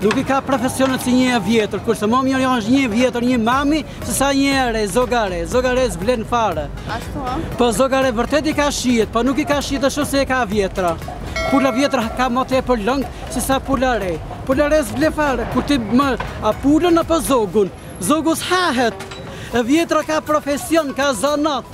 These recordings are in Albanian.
Nuk i ka profesionet si një e vjetër, kurse më mirë është një e vjetër një mami, se sa një e re, zogare, zogare s'vlen fare. Ashtu, a? Po zogare vërtet i ka shijet, po nuk i ka shijet ashtu si e ka e vjetra. Pula e vjetra ka më tepër lëngë, se sa pula e re. Pula e re s'vlen fare, kur ti me ha pulën apo zogun, zogu s'hahet. E vjetra ka profesion, ka zanat.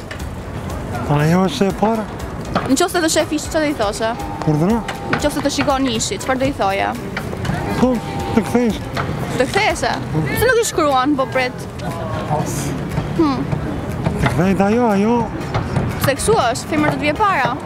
Ajo është e para? Në qofë se të shef ishi, çdo i thoshe? Por dhe në? Në qofë se të shikon ishi, çfarë do i thoja? Po, të kthehesh. Të kthehesh e? Se nuk i shkruan, po pret. Hmm. Të kthehej dhe ajo, ajo. Se kshu është, femër të të vje para.